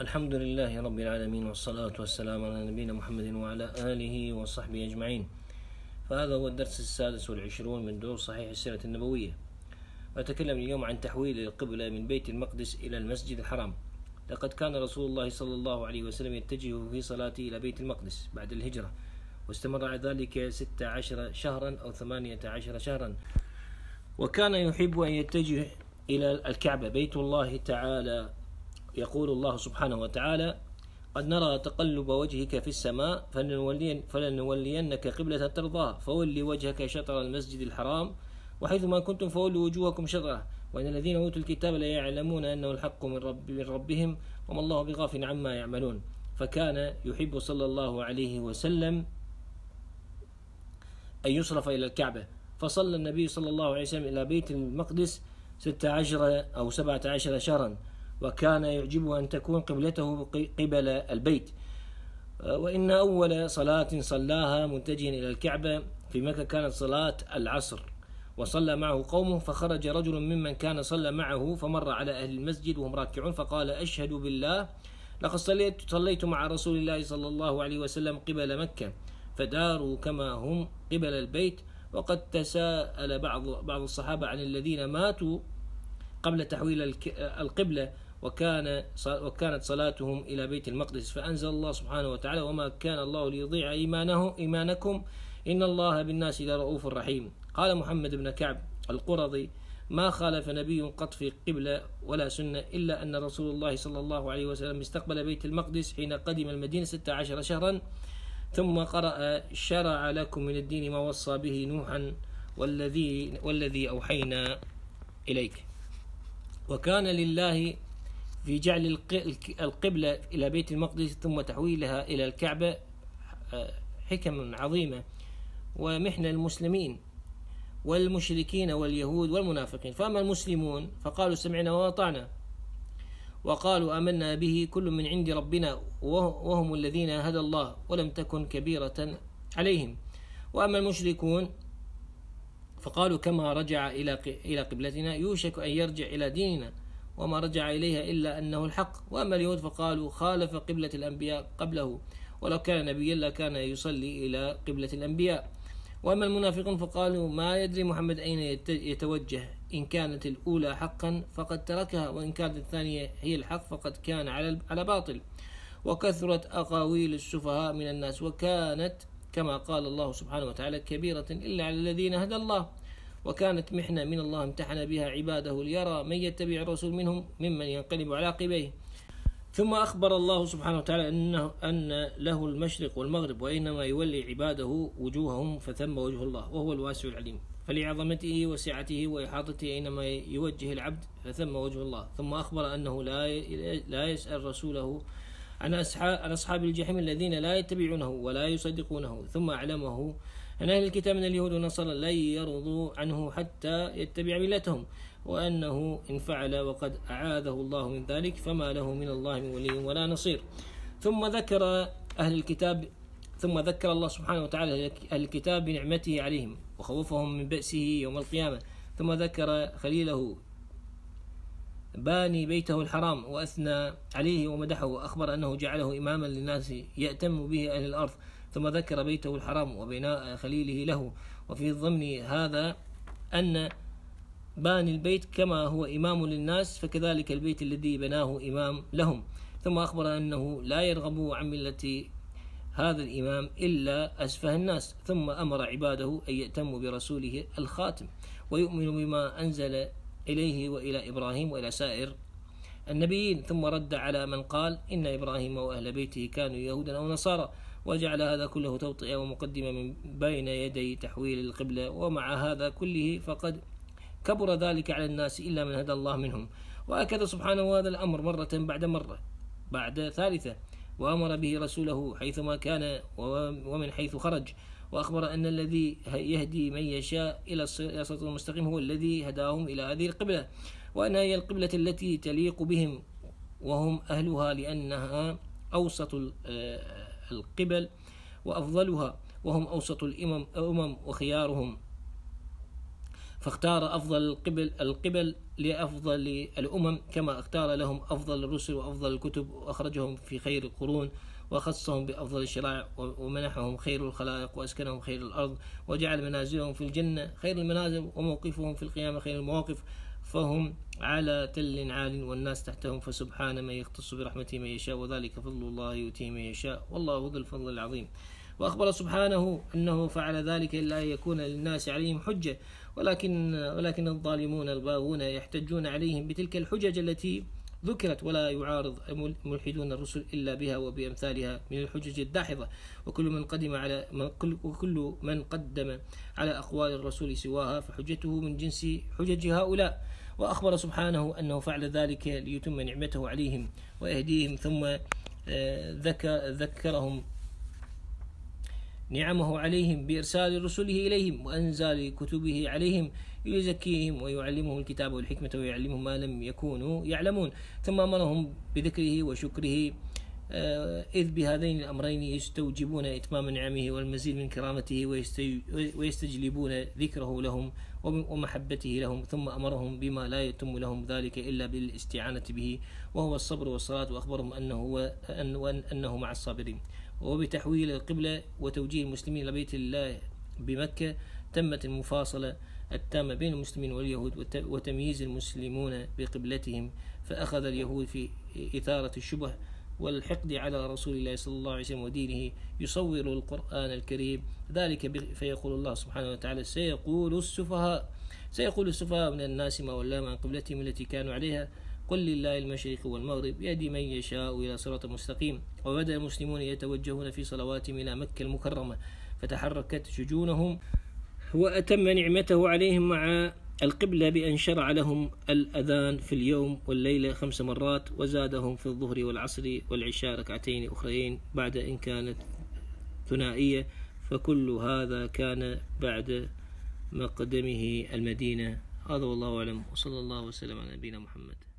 الحمد لله رب العالمين والصلاة والسلام على نبينا محمد وعلى آله وصحبه أجمعين فهذا هو الدرس السادس والعشرون من دروس صحيح السيرة النبوية أتكلم اليوم عن تحويل القبلة من بيت المقدس إلى المسجد الحرام لقد كان رسول الله صلى الله عليه وسلم يتجه في صلاته إلى بيت المقدس بعد الهجرة واستمر ذلك ستة عشر شهرا أو ثمانية عشر شهرا وكان يحب أن يتجه إلى الكعبة بيت الله تعالى يقول الله سبحانه وتعالى قد نرى تقلب وجهك في السماء فلنولين فلنولينك قبلة ترضاها فول وجهك شطر المسجد الحرام وحيثما كنتم فولوا وجوهكم شطره وإن الذين أوتوا الكتاب لا يعلمون أنه الحق من, رب من ربهم وما الله بغافل عما يعملون. فكان يحب صلى الله عليه وسلم أن يصرف إلى الكعبة. فصلى النبي صلى الله عليه وسلم إلى بيت المقدس ستة عشر أو سبعة عشر شهرا. وكان يعجبه أن تكون قبلته قبل البيت. وإن أول صلاة صلاها متجها إلى الكعبة في مكة كانت صلاة العصر. وصلى معه قومه فخرج رجل ممن كان صلى معه فمر على أهل المسجد وهم راكعون فقال أشهد بالله لقد صليت, صليت مع رسول الله صلى الله عليه وسلم قبل مكة فداروا كما هم قبل البيت وقد تساءل بعض بعض الصحابة عن الذين ماتوا قبل تحويل القبلة وكان وكانت صلاتهم إلى بيت المقدس فأنزل الله سبحانه وتعالى وما كان الله ليضيع إيمانه إيمانكم. إن الله بالناس لرؤوف رحيم. قال محمد بن كعب القرظي ما خالف نبي قط في قبلة ولا سنة إلا أن رسول الله صلى الله عليه وسلم استقبل بيت المقدس حين قدم المدينة 16 شهرا ثم قرأ شرع لكم من الدين ما وصى به نوحا والذي والذي أوحينا إليك وكان لله في جعل القبلة إلى بيت المقدس ثم تحويلها إلى الكعبة آه، حكم عظيمة. ومحنة المسلمين والمشركين واليهود والمنافقين. فأما المسلمون فقالوا سمعنا وأطعنا. وقالوا آمنا به كل من عند ربنا وهم الذين هدى الله ولم تكن كبيرة عليهم. وأما المشركون فقالوا كما رجع إلى إلى قبلتنا يوشك أن يرجع إلى ديننا. وما رجع إليها إلا أنه الحق. وأما اليهود فقالوا خالف قبلة الأنبياء قبله ولو كان نبيا لكان يصلي إلى قبلة الأنبياء. وأما المنافقون فقالوا ما يدري محمد أين يتوجه؟ إن كانت الأولى حقا فقد تركها وإن كانت الثانية هي الحق فقد كان على على باطل. وكثرت أقاويل السفهاء من الناس وكانت كما قال الله سبحانه وتعالى كبيرة إلا على الذين هدى الله. وكانت محنة من الله امتحن بها عباده ليرى من يتبع الرسول منهم ممن ينقلب على عقبيه ثم أخبر الله سبحانه وتعالى أنه أن له المشرق والمغرب وإنما يولي عباده وجوههم فثم وجه الله وهو الواسع العليم. فلعظمته وسعته وإحاطته أينما يوجه العبد فثم وجه الله. ثم أخبر أنه لا لا يسأل رسوله عن أصحاب, الجحيم الذين لا يتبعونه ولا يصدقونه. ثم أعلمه أن أهل الكتاب من اليهود والنصارى لن يرضوا عنه حتى يتبع ملتهم وأنه إن فعل وقد أعاذه الله من ذلك فما له من الله من ولي ولا نصير. ثم ذكر أهل الكتاب ثم ذكر الله سبحانه وتعالى أهل الكتاب بنعمته عليهم وخوفهم من بأسه يوم القيامة. ثم ذكر خليله باني بيته الحرام وأثنى عليه ومدحه وأخبر أنه جعله إماما للناس يأتم به أهل الأرض. ثم ذكر بيته الحرام وبناء خليله له. وفي ضمن هذا أن باني البيت كما هو إمام للناس فكذلك البيت الذي بناه إمام لهم. ثم أخبر أنه لا يرغب عن ملة هذا الإمام إلا أسفه الناس. ثم أمر عباده أن يأتموا برسوله الخاتم. ويؤمنوا بما أنزل إليه وإلى إبراهيم وإلى سائر النبيين. ثم رد على من قال إن إبراهيم وأهل بيته كانوا يهودا أو نصارى. وجعل هذا كله توطئة ومقدمة من بين يدي تحويل القبلة ومع هذا كله فقد كبر ذلك على الناس إلا من هدى الله منهم. وأكد سبحانه هذا الأمر مرة بعد مرة بعد ثالثة وأمر به رسوله حيثما كان ومن حيث خرج. وأخبر أن الذي يهدي من يشاء إلى الصراط المستقيم هو الذي هداهم إلى هذه القبلة. وأن هي القبلة التي تليق بهم وهم أهلها لأنها أوسط القبل وأفضلها وهم أوسط الأمم وخيارهم. فاختار أفضل القبل القبل لأفضل الأمم كما اختار لهم أفضل الرسل وأفضل الكتب وأخرجهم في خير القرون وخصهم بأفضل الشرائع ومنحهم خير الخلائق وأسكنهم خير الأرض وجعل منازلهم في الجنة خير المنازل وموقفهم في القيامة خير المواقف. فهم على تل عال والناس تحتهم فسبحان من يختص برحمته من يشاء وذلك فضل الله يؤتيه من يشاء والله ذو الفضل العظيم. وأخبر سبحانه أنه فعل ذلك إلا أن يكون للناس عليهم حجة ولكن ولكن الظالمون الباغون يحتجون عليهم بتلك الحجج التي ذكرت ولا يعارض ملحدون الرسل إلا بها وبأمثالها من الحجج الداحضة وكل من قدم على وكل من قدم على أقوال الرسول سواها فحجته من جنس حجج هؤلاء. وأخبر سبحانه أنه فعل ذلك ليتم نعمته عليهم ويهديهم ثم آه، ذكر ذكرهم نعمه عليهم بإرسال رسله إليهم وأنزال كتبه عليهم ليزكيهم ويعلمهم الكتاب والحكمة ويعلمهم ما لم يكونوا يعلمون. ثم أمرهم بذكره وشكره آه، إذ بهذين الأمرين يستوجبون إتمام نعمه والمزيد من كرامته ويستجلبون ذكره لهم ومحبته لهم. ثم أمرهم بما لا يتم لهم ذلك إلا بالاستعانة به وهو الصبر والصلاة وأخبرهم أنه, أنه مع الصابرين. وبتحويل القبلة وتوجيه المسلمين إلى بيت الله بمكة تمت المفاصلة التامة بين المسلمين واليهود وتمييز المسلمون بقبلتهم فأخذ اليهود في إثارة الشبه والحقد على رسول الله صلى الله عليه وسلم ودينه يصور القرآن الكريم. ذلك فيقول الله سبحانه وتعالى سيقول السفهاء سيقول السفهاء من الناس ما ولاهم عن قبلتهم التي كانوا عليها قل لله المشرق والمغرب يهدي من يشاء إلى صراط مستقيم. وبدأ المسلمون يتوجهون في صلواتهم إلى مكة المكرمة فتحركت شجونهم وأتم نعمته عليهم مع القبلة بأن شرع لهم الأذان في اليوم والليلة خمس مرات وزادهم في الظهر والعصر والعشاء ركعتين أخرين بعد إن كانت ثنائية فكل هذا كان بعد مقدمه المدينة. هذا والله أعلم وصلى الله وسلم على نبينا محمد.